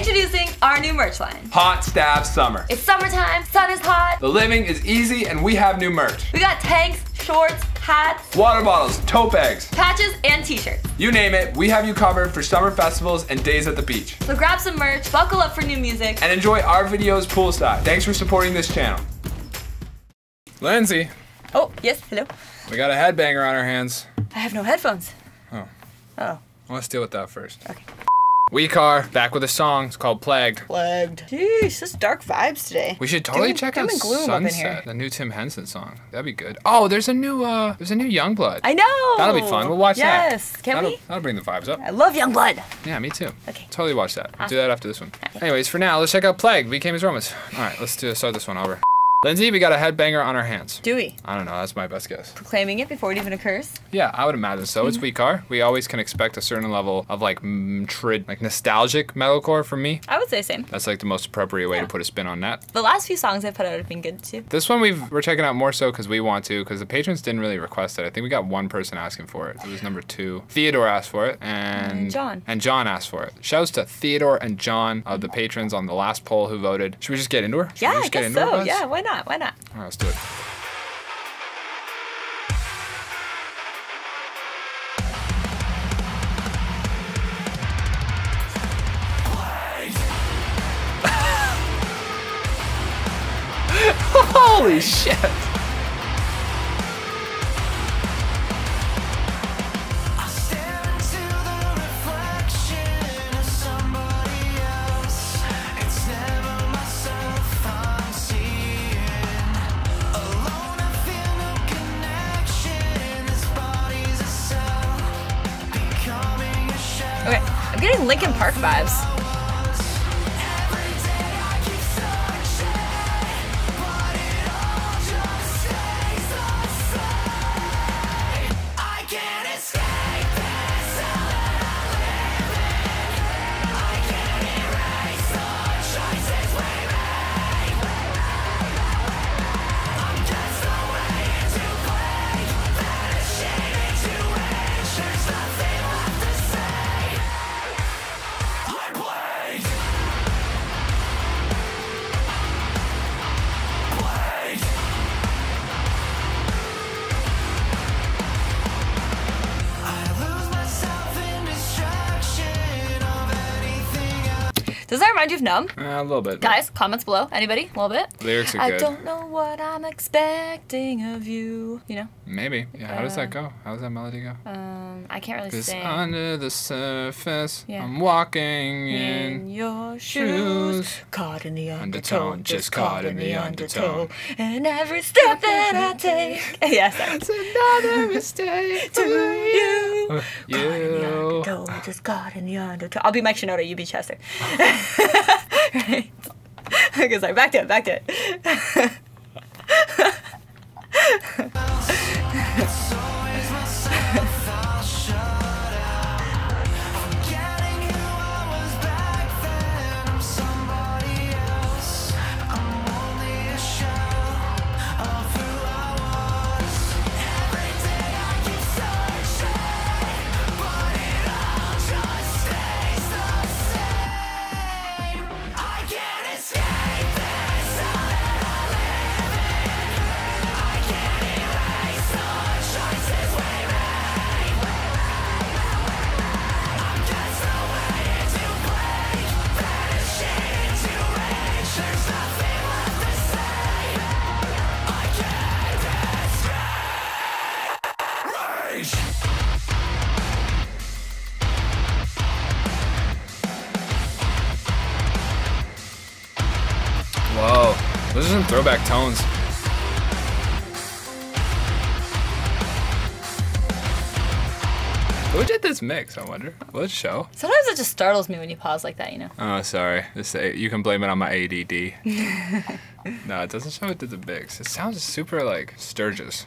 Introducing our new merch line. Hot Stab Summer. It's summertime, sun is hot. The living is easy and we have new merch. We got tanks, shorts, hats, Water bottles, tote bags, patches, and t-shirts. you name it, we have you covered for summer festivals and days at the beach. So grab some merch, buckle up for new music. And enjoy our videos poolside. Thanks for supporting this channel. Lindsay, Oh, yes, hello. we got a headbanger on our hands. I have no headphones. Oh. Oh. Let's deal with that first. Okay. We Car, back with a song. It's called Plagued. Plagued. Jeez, such dark vibes today. We should totally Doom- check out and gloom up in Sunset, here. the new Tim Henson song. That'd be good. Oh, there's a new uh there's a new Youngblood. I know. That'll be fun. We'll watch that. yes. Can that'll, we? That'll bring the vibes up. I love Youngblood. Yeah, me too. Okay. Totally watch that. We'll do that after this one. Anyways, for now, let's check out Plague. We came as Romans. All right, let's do start this one over. Lindsay, we got a headbanger on our hands. Do we? I don't know. That's my best guess. Proclaiming it before it even occurs? Yeah, I would imagine so. It's We Car. We always can expect a certain level of like trid, like nostalgic metalcore from me. I would say same. That's like the most appropriate way Yeah. to put a spin on that. The last few songs I put out have been good too. This one we've, we're checking out more so because we want to, because the patrons didn't really request it. I think we got one person asking for it. It was number two. Theodore asked for it, and And John. And John asked for it. Shouts to Theodore and John of the patrons on the last poll who voted. Should we just get into her? Should Yeah, I just get guess so. Yeah, why not? Why not? All right, let's do it. Holy shit! Linkin Park vibes. Does that remind you of Numb? Uh, a little bit. Guys, comments below. Anybody? A little bit? Lyrics are I good. don't know what I'm expecting of you. You know? Maybe. Yeah. How does Uh, that go? How does that melody go? Um, I can't really sing. under the surface, Yeah. I'm walking in in. your shoes, shoes. caught in the Undertone, undertone, just caught in the undertone. and every step that I take, yes, It's another mistake to you, Uh, caught in the You. undertow, just caught in the undertow. I'll be Mike Shinoda, you be Chester. right? Okay, sorry, back it, back to it. Some throwback tones. Who did this mix, I wonder? What show? Sometimes it just startles me when you pause like that, you know? Oh, sorry. This uh, you can blame it on my ADD. no, it doesn't show it did the mix. It sounds super like Sturgis.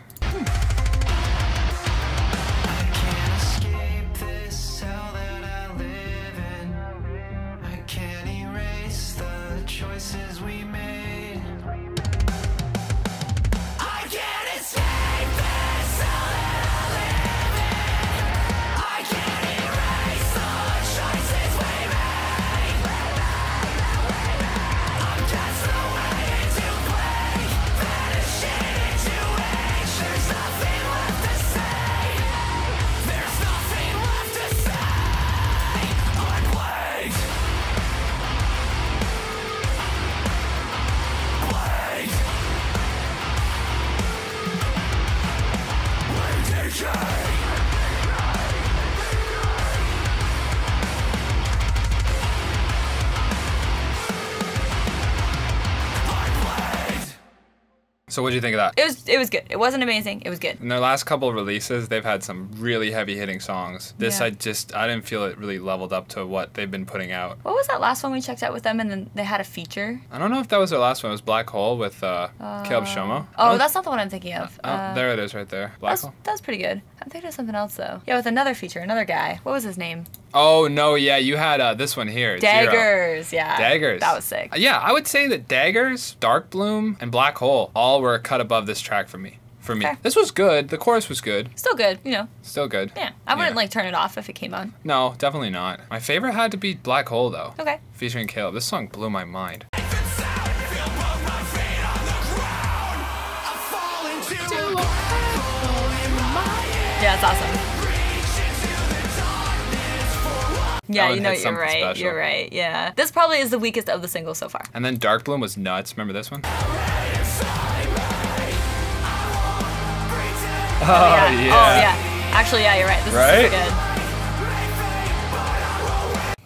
So what do you think of that? It was it was good. It wasn't amazing. It was good. In their last couple of releases, they've had some really heavy hitting songs. This Yeah. I just I didn't feel it really leveled up to what they've been putting out. What was that last one we checked out with them and then they had a feature? I don't know if that was their last one. It was Black Hole with uh, Caleb Shomo. Oh, that's not the one I'm thinking of. Oh, Uh, there it is right there. Black That's, Hole. that's pretty good. I'm thinking of something else though. Yeah, with another feature, another guy. What was his name? Oh no, yeah, you had uh, this one here. Zero. Daggers. Yeah. Daggers. That was sick. Yeah, I would say that Daggers, Dark Bloom, and Black Hole all were cut above this track for me. For me, Okay. this was good. The chorus was good. Still good. You know. Still good. Yeah. I wouldn't Yeah. like turn it off if it came on. No, definitely not. My favorite had to be Black Hole though. Okay. Featuring Caleb. This song blew my mind. Yeah, it's awesome. Yeah, you know you're right. special. You're right. Yeah. This probably is the weakest of the singles so far. And then Dark Bloom was nuts. Remember this one? Oh yeah. Oh, oh yeah. Actually, yeah, you're right. This Right? is good.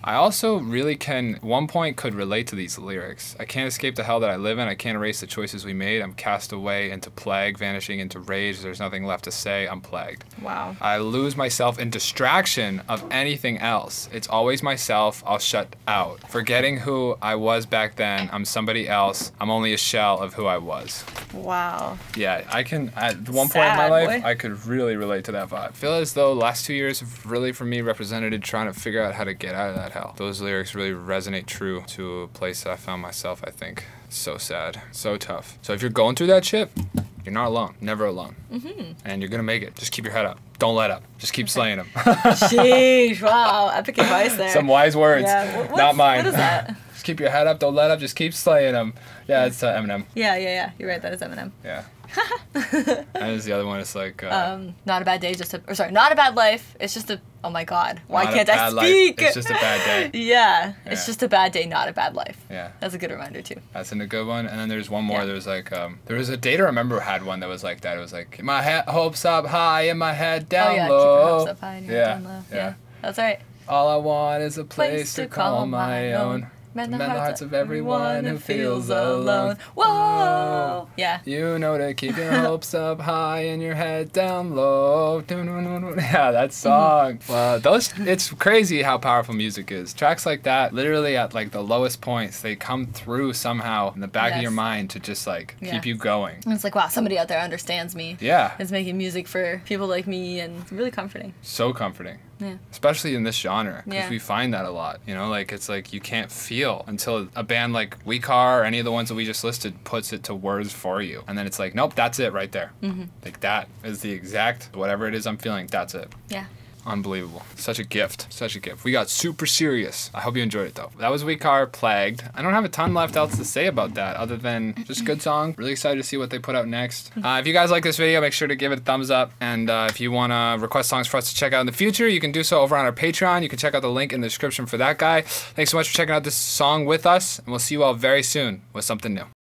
I also really can, one point, could relate to these lyrics. I can't escape the hell that I live in. I can't erase the choices we made. I'm cast away into plague, vanishing into rage. There's nothing left to say. I'm plagued. Wow. I lose myself in distraction of anything else. It's always myself. I'll shut out. Forgetting who I was back then. I'm somebody else. I'm only a shell of who I was. Wow. Yeah, I can. At one point in my life, boy. I could really relate to that vibe. I feel as though the last two years have really, for me, represented trying to figure out how to get out of that hell. Those lyrics really resonate true to a place that I found myself. I think so sad, so tough. So if you're going through that shit, you're not alone. Never alone. Mm-hmm. And you're gonna make it. Just keep your head up. Don't let up. Just keep slaying them. Sheesh. Wow. Epic advice there. Some wise words, Yeah. not mine. What is that? Just keep your head up. Don't let up. Just keep slaying them. Yeah, it's uh, Eminem. Yeah, yeah, yeah. You're right. That is Eminem. Yeah. and there's the other one. It's like. Uh, Um, not a bad day, just a. Or sorry, not a bad life. It's just a. Oh my God. Why can't I bad life, speak? it's just a bad day. yeah. It's just a bad day, not a bad life. yeah. That's a good reminder too. That's in a good one. And then there's one more. Yeah. There was like um, there was A Day To Remember had one that was like that. It was like my hopes up high and my head down oh yeah. low. Keep your hopes up high and your yeah, head down low. yeah. Yeah. That's right. All I want is a place, to call my own. Mend to mend the hearts of everyone who feels alone. Whoa. Yeah. You know to keep your hopes up high and your head down low. Yeah, that mm-hmm. song. Well, those it's crazy how powerful music is. Tracks like that, literally at like the lowest points, they come through somehow in the back of your mind to just like Yeah. keep you going. And it's like wow, somebody out there understands me. Yeah. Is making music for people like me, and it's really comforting. so comforting. Yeah. Especially in this genre, because Yeah. we find that a lot. You know, like it's like you can't feel until a band like We Car or any of the ones that we just listed puts it to words for you, and then it's like, nope, that's it right there. Mm-hmm. Like that is the exact whatever it is I'm feeling. That's it. Yeah. Unbelievable. Such a gift. Such a gift. We got super serious. I hope you enjoyed it though. That was We Car Plagued. I don't have a ton left else to say about that other than just good song. Really excited to see what they put out next. Uh, if you guys like this video, make sure to give it a thumbs up. And uh, if you want to request songs for us to check out in the future, you can do so over on our Patreon. You can check out the link in the description for that guy. Thanks so much for checking out this song with us. And we'll see you all very soon with something new.